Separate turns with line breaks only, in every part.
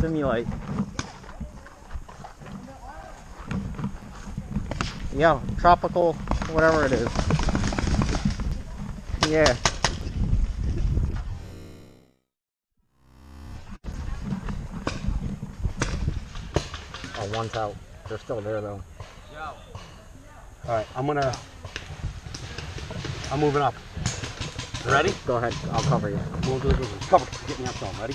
Simulate. Yeah, tropical, whatever it is. Yeah. Oh, one's out. They're still there though. Yeah.
All right, I'm gonna. I'm moving up. Ready?
Go ahead. I'll cover you.
Move to the. Cover. Get me up zone. Ready?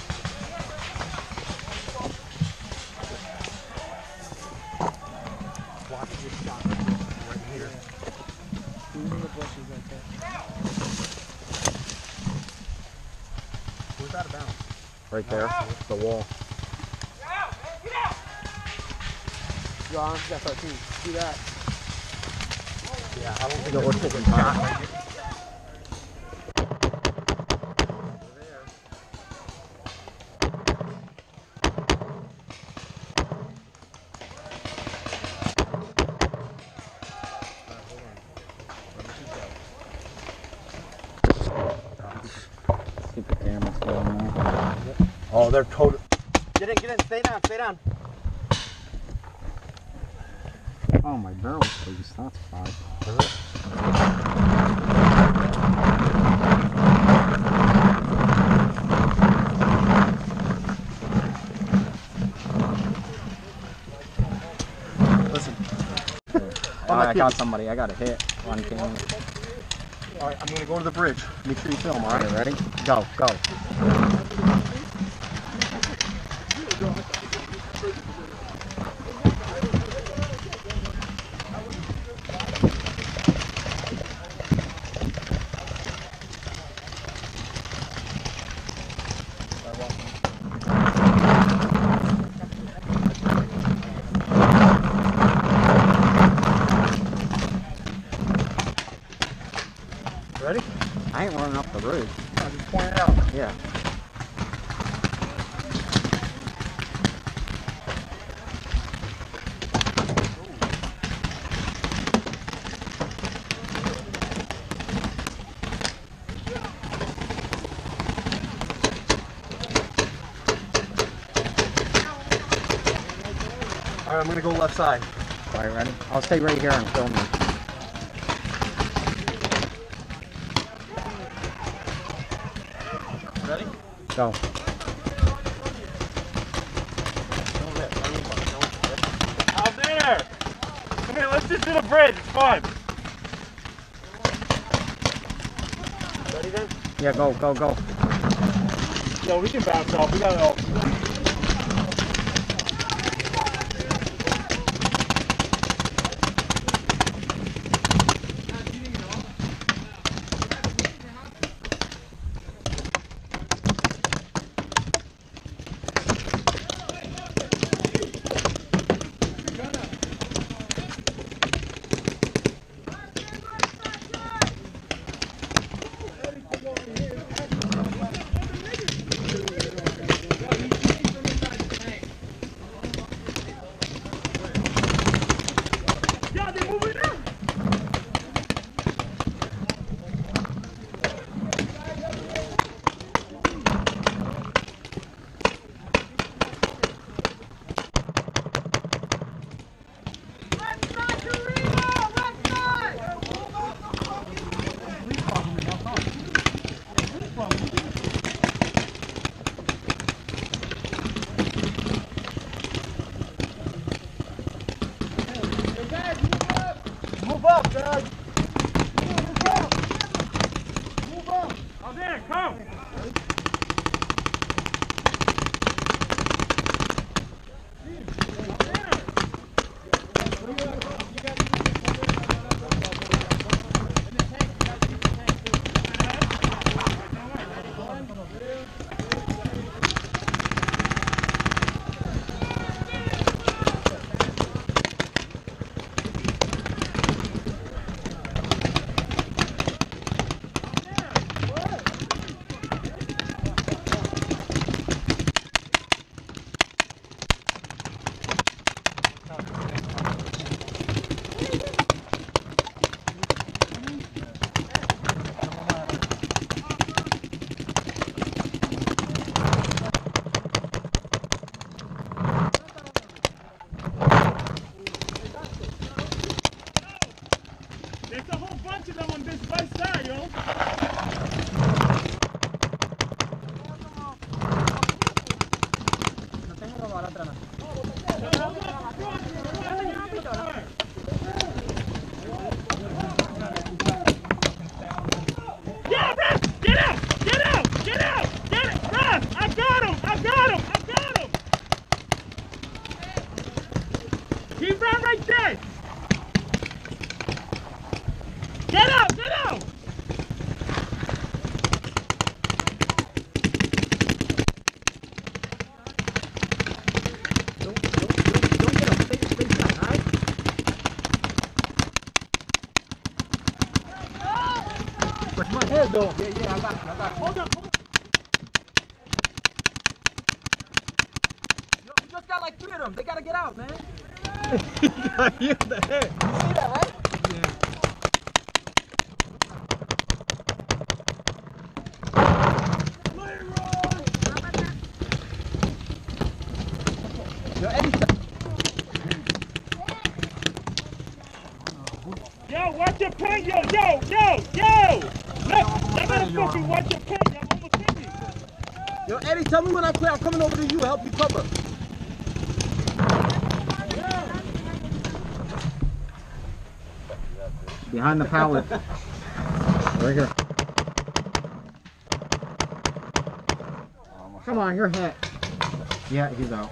Where's that about?
Right there. The wall.
Ron, that's our team. See that?
Yeah, I don't think
No, we're taking time.
right here.
Keep the cameras going now.
Oh, they're total. Get in, get in. Stay down, stay down.
Oh, my barrel's please. That's fine.
Listen.
Oh, I got somebody. I got a hit on camera.
All right, I'm gonna go to the bridge. Make sure you film. All right.
Alright, ready? Go, go. I ain't running up the roof.
I just point it out.
Yeah.
All right, I'm gonna go left side.
Alright, ready? I'll stay right here and film you. Go.
Out there! Come here, let's just do the bridge. It's fine.
Ready then?
Yeah, go, go, go.
Yo, we can bounce off. We got it all.
Push my. Yeah, yeah, I got it. I got it.
Hold on, hold on.
Yo, you just got like three of them. They gotta get out, man.
in the head.
You see that, right? Yo,
watch your pen, yo, yo, yo, yo!
Yo, Eddie, tell me when I clear. I'm coming over to you. Help you cover.
Behind the pallet. Right here. Come on, you're hit. Yeah, he's out.